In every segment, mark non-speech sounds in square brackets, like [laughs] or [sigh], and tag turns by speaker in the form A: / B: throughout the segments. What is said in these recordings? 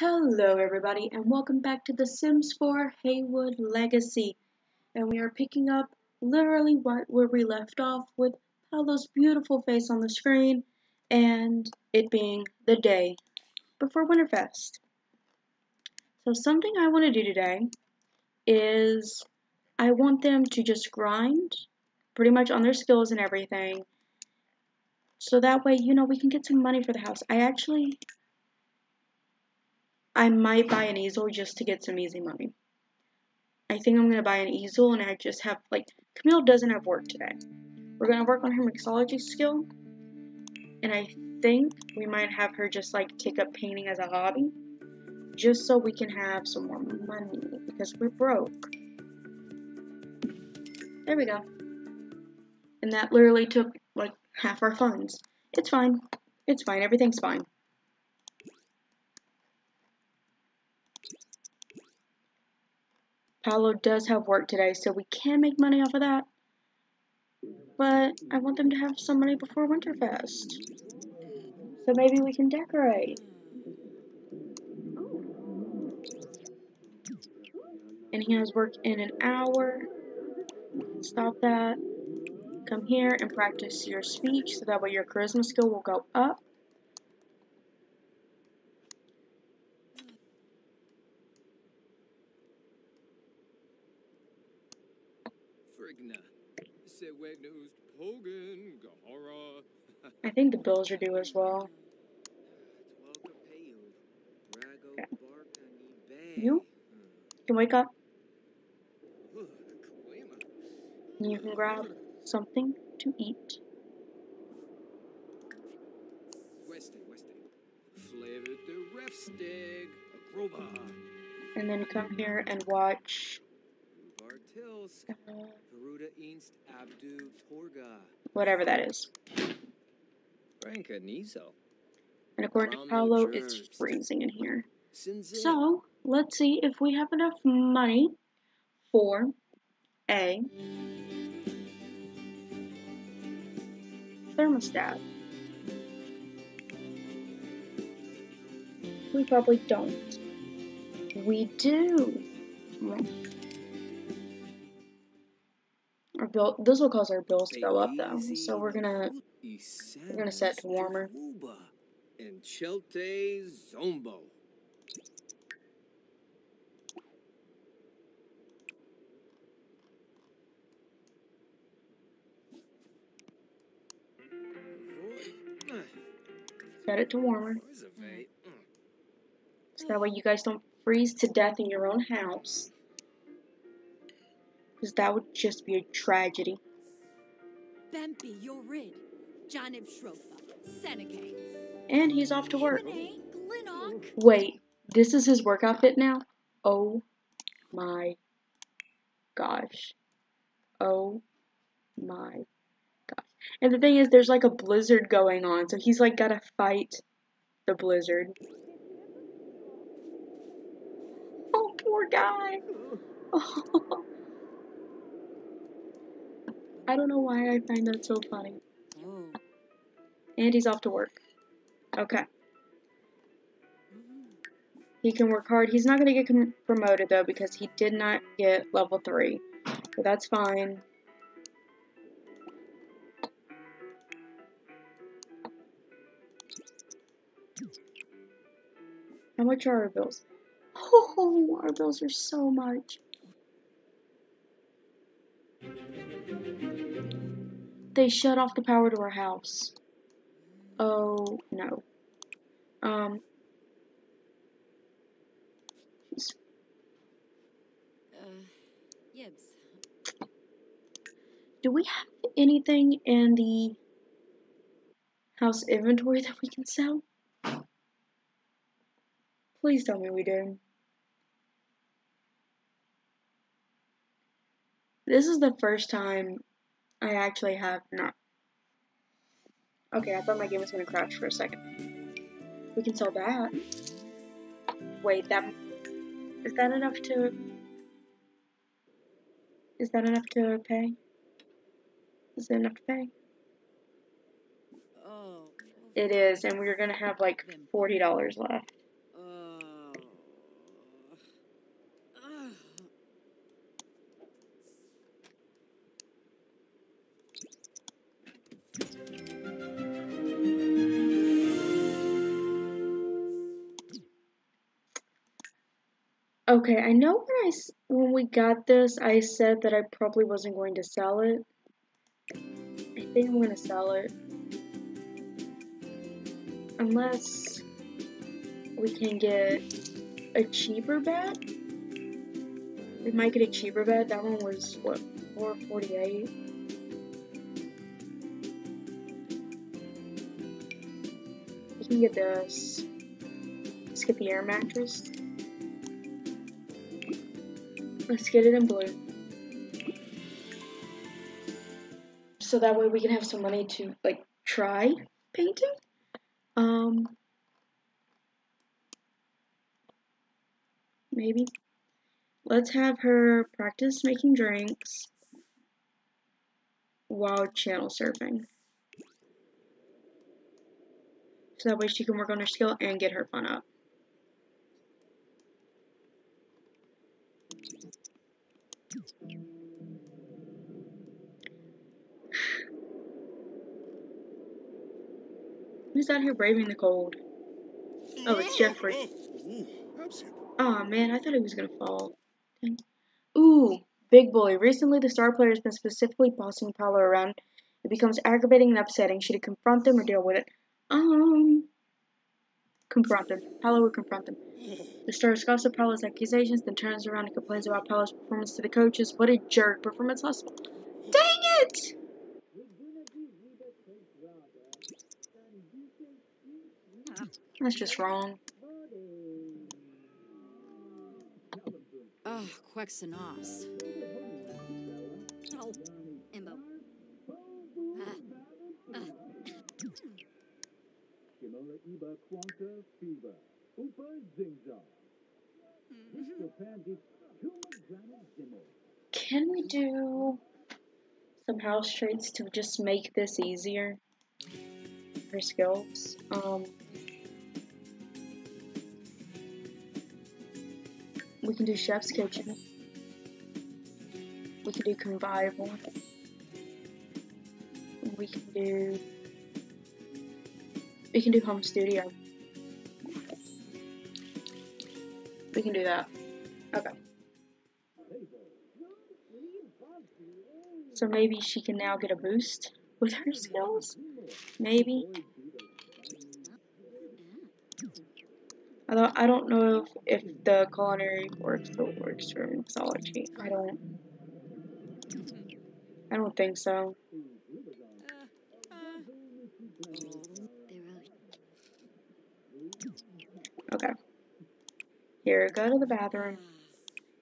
A: Hello everybody and welcome back to The Sims 4 Haywood Legacy. And we are picking up literally right where we left off with Paolo's beautiful face on the screen and it being the day before Winterfest. So something I want to do today is I want them to just grind pretty much on their skills and everything. So that way, you know, we can get some money for the house. I actually I might buy an easel just to get some easy money. I think I'm going to buy an easel and I just have, like, Camille doesn't have work today. We're going to work on her mixology skill. And I think we might have her just, like, take up painting as a hobby. Just so we can have some more money. Because we're broke. There we go. And that literally took, like, half our funds. It's fine. It's fine. Everything's fine. Paolo does have work today, so we can make money off of that. But I want them to have some money before Winterfest. So maybe we can decorate. And he has work in an hour. Stop that. Come here and practice your speech so that way your charisma skill will go up. I think the [laughs] bills are due as well. Okay. You can wake up. You can grab something to eat. And then come here and watch. Whatever that is. And according to Paolo, it's freezing in here. So, let's see if we have enough money for a thermostat. We probably don't. We do. Bill, this will cause our bills to go up though, so we're gonna we're gonna set to warmer.
B: And Chelte Zombo.
A: Set it to warmer. So that way you guys don't freeze to death in your own house. Because that would just be a tragedy.
C: Bempi, you're rid. Janib Shrofa, Seneke.
A: And he's off to work. Wait, this is his work outfit now? Oh my gosh. Oh my gosh. And the thing is, there's like a blizzard going on, so he's like gotta fight the blizzard. Oh, poor guy. Oh. [laughs] [laughs] I don't know why I find that so funny. Mm. And he's off to work. Okay. He can work hard. He's not going to get promoted, though, because he did not get level 3. So that's fine. How much are our bills? Oh, our bills are so much. They shut off the power to our house. Oh, no. Um.
C: Uh.
A: Do we have anything in the house inventory that we can sell? Please tell me we do. This is the first time I actually have not. Okay, I thought my game was gonna crash for a second. We can sell that. Wait, that is that enough to? Is that enough to pay? Is it enough to pay?
C: Oh.
A: It is, and we're gonna have like forty dollars left. Okay, I know when I when we got this, I said that I probably wasn't going to sell it. I think I'm gonna sell it. Unless we can get a cheaper bed. We might get a cheaper bed. That one was what, 448? We can get this. Let's get the air mattress. Let's get it in blue. So that way we can have some money to like try painting. Um maybe. Let's have her practice making drinks while channel surfing. So that way she can work on her skill and get her fun up. Who's out here braving the cold? Oh, it's Jeffrey. [laughs] Oh man, I thought he was gonna fall. Ooh, big bully. Recently, the star player has been specifically bossing Paolo around. It becomes aggravating and upsetting. Should he confront them or deal with it? Um, confront them. Paolo would confront them. The star scoffs at Paolo's accusations, then turns around and complains about Paolo's performance to the coaches. What a jerk! Performance hustle. Dang it! That's just wrong.
C: Oh, Quexenos. Oh. Ah, ah.
D: Kimura Iba Quanka Fever. Upa Zingzong. Japan di Kumagana Zimmer.
A: Can we do some house traits to just make this easier? for skills. Um, we can do chef's kitchen. We can do convival. We can do. We can do home studio. We can do that. Okay. So maybe she can now get a boost with her skills? Maybe. Although I don't know if, if the culinary work still works for mixology. I don't. I don't think so. Okay. Here, go to the bathroom,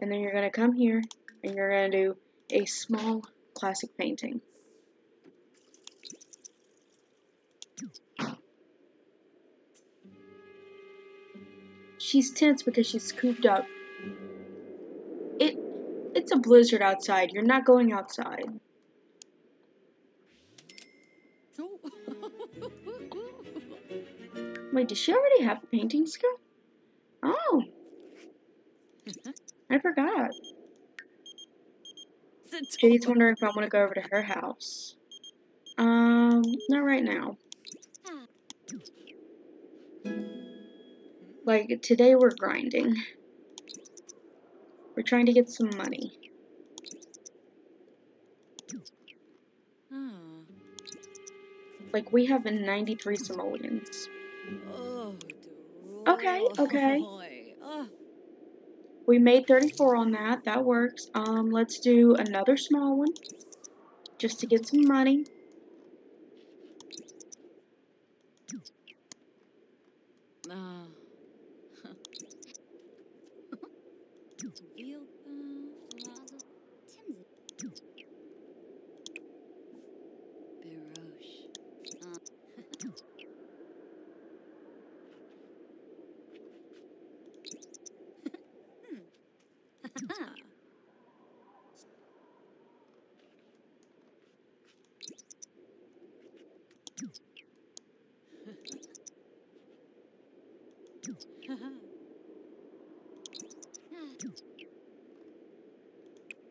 A: and then you're gonna come here, and you're gonna do a small classic painting. She's tense because she's cooped up. It it's a blizzard outside. You're not going outside. [laughs] Wait, does she already have a painting skill? Oh, I forgot. Jade's wondering if I want to go over to her house. Um, not right now. Like, today we're grinding. We're trying to get some money. Like, we have a 93 simoleons.
C: Oh,
A: Okay, okay. [laughs] We made 34 on that. That works. Um, let's do another small one. Just to get some money. [laughs]
C: Real, uh, [laughs] Plaza Timsy. Baroche. Uh. Hmm.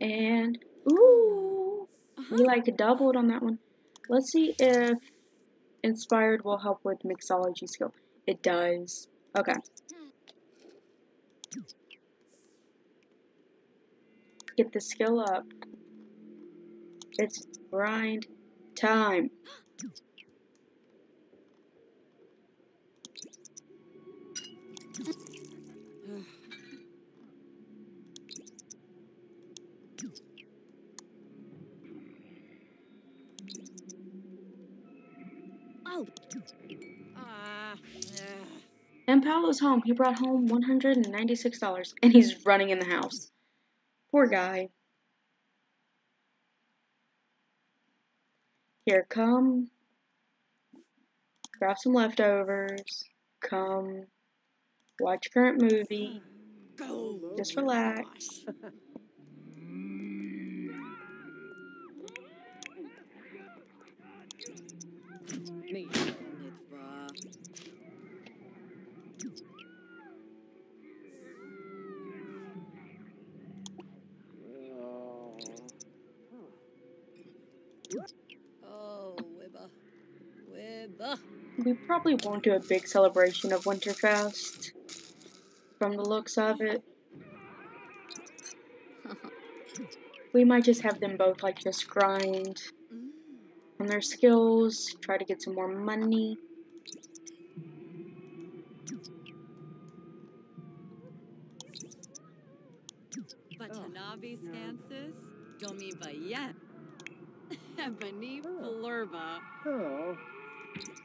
A: And, ooh, we like doubled on that one. Let's see if inspired will help with mixology skill. It does. Okay. get the skill up. It's grind time. And Paolo's home. He brought home $196 and he's running in the house. Poor guy. Here, come. Grab some leftovers. Come. Watch current movie. Just relax. [laughs] We probably won't do a big celebration of Winterfest. From the looks of it. [laughs] We might just have them both like just grind
C: Mm.
A: on their skills, try to get some more money.
C: Watanabe Scansis, Domi Bayen, Ebony Flurba,
D: Oh. [laughs]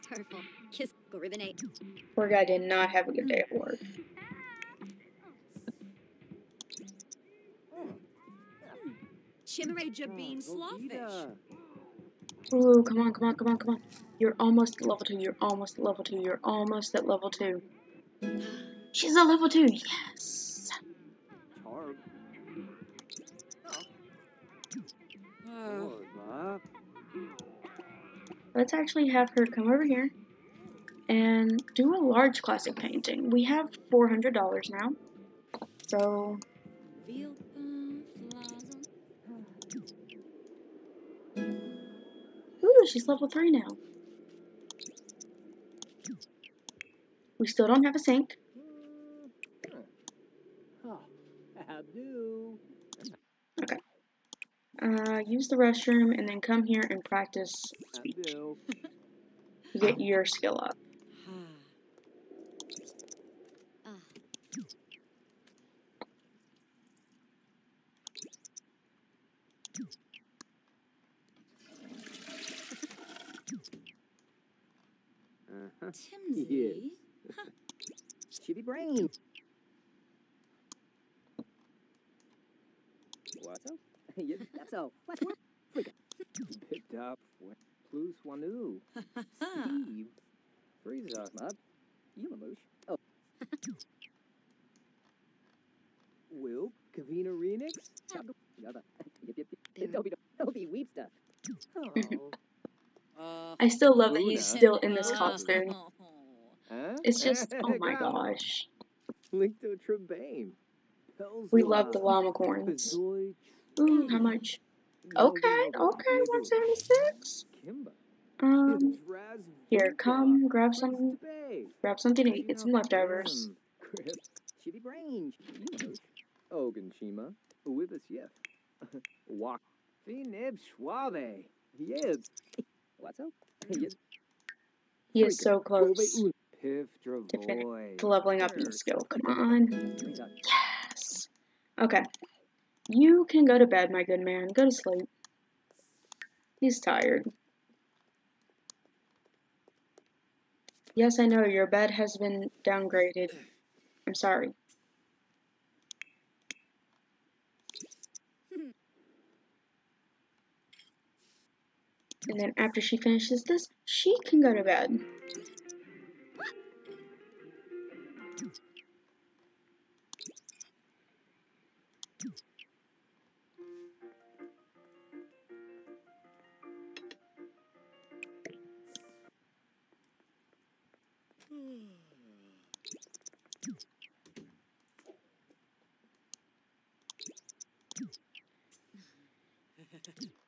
C: Purple Kiss Goribinate,
A: Poor guy did not have a good day at work.
C: Chimere Jabin Slawfish,
A: Ooh, come on, come on, come on, come on. You're almost at level 2, you're almost at level 2, you're almost at level 2. She's at level 2, yes! Let's actually have her come over here and do a large classic painting. We have $400 now. So, ooh, she's level 3 now. We still don't have a sink.
D: Huh. Abdu.
A: Uh, use the restroom and then come here and practice speech. Get your skill up.
C: Ha. Timsy, [laughs]
D: Chitty brain. What's up? yeah, that's all. What's what? [laughs] Picked up. What? Plus Wanu. Steve. Frieza. Up. Yulamush. Oh. [laughs] Will. Kavina Renix. Yada. Dobby Dobby. Oh.
A: I still love that he's still in this
C: oh,
A: costume. [laughs]
D: Huh?
A: It's just, oh my
D: Growl.
A: gosh.
D: Linkto Trebane.
A: We love the llama corns. Ooh, how much? Okay, okay, 176. Um, here, come, grab some, grab something to eat, get some leftovers.
D: Grip. Shitty brain. Oganshima. With us, yes. [laughs] Walk. Finib Schwabe. Yes. What's up? [laughs]
A: He is so close to to leveling up in the skill. Come on. Yes. Okay. You can go to bed, my good man. Go to sleep. He's tired. Yes, I know, your bed has been downgraded. I'm sorry. And then after she finishes this, she can go to bed.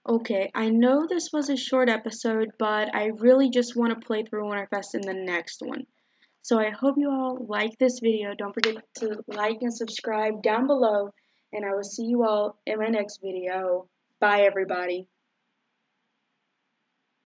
A: Okay, I know this was a short episode, but I really just want to play through Winterfest in the next one. So I hope you all like this video. Don't forget to like and subscribe down below. and I will see you all in my next video. Bye, everybody.